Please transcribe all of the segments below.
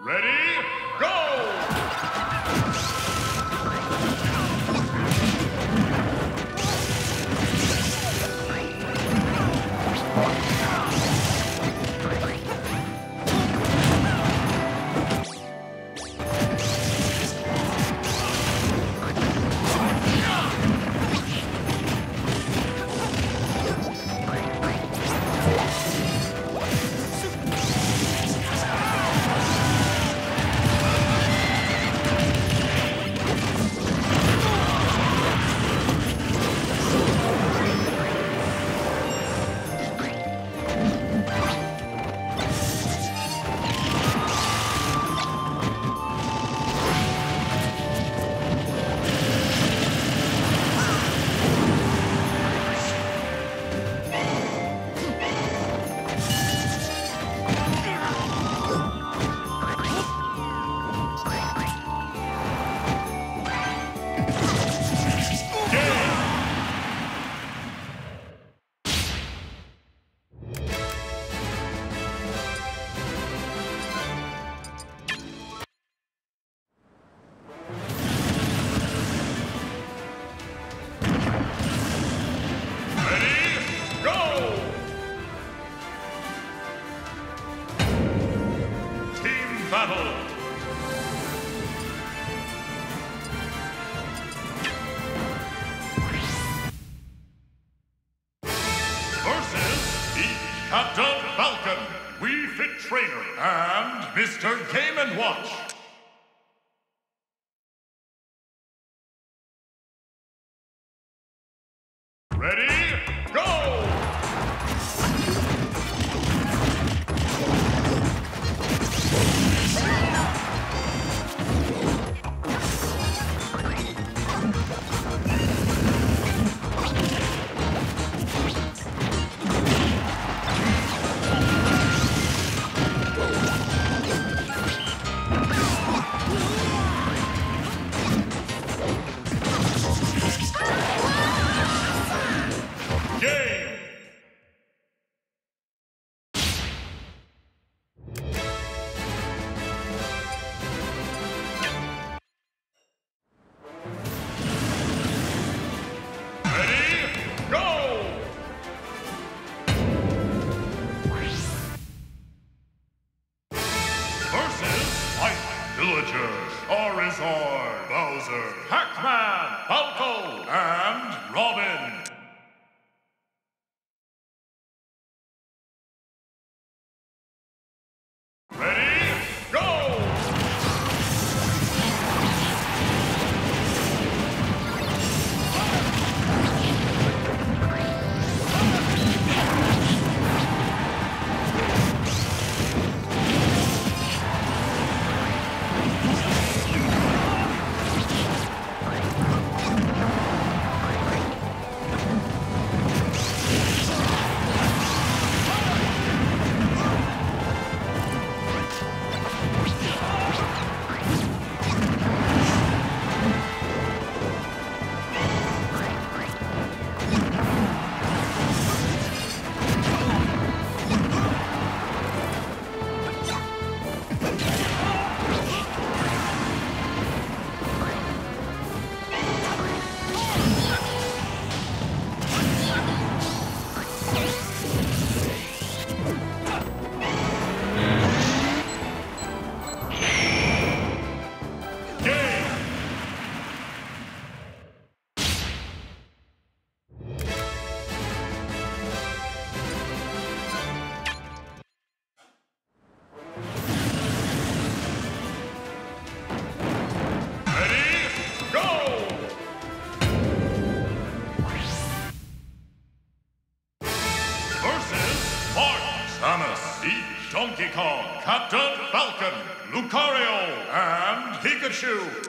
Ready, go! Ready, Charizard, Bowser, Pac-Man, Falco, and Robin. Samus, Beat Donkey Kong, Captain Falcon, Lucario, and Pikachu.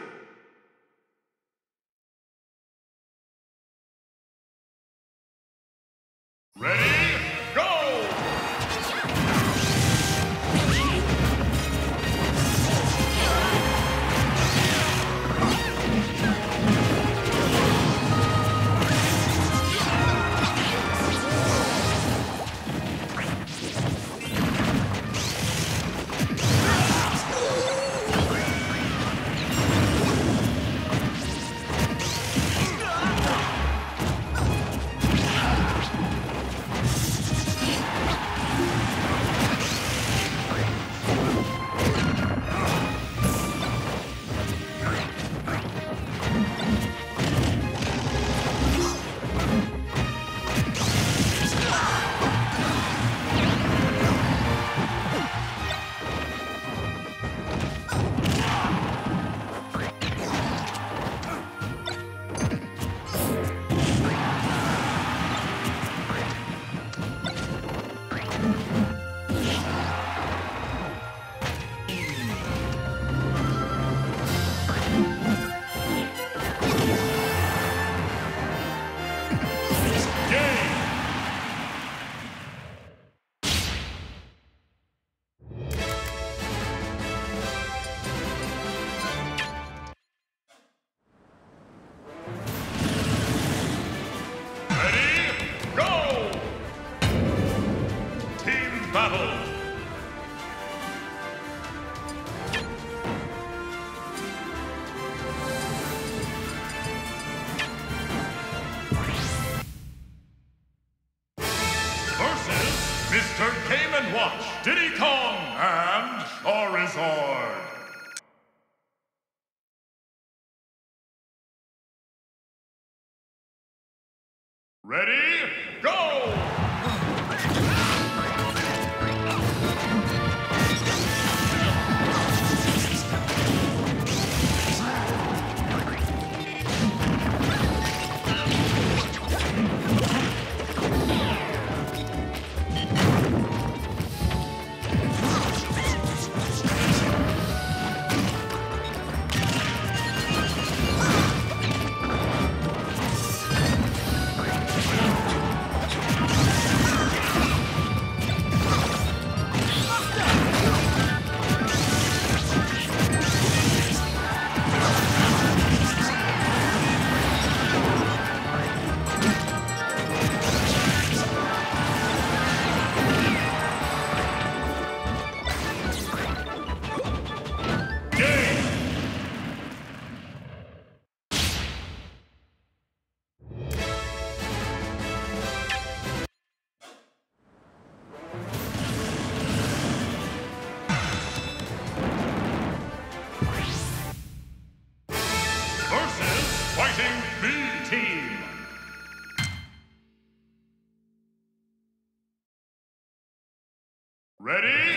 Ready? Ready,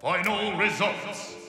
Final results.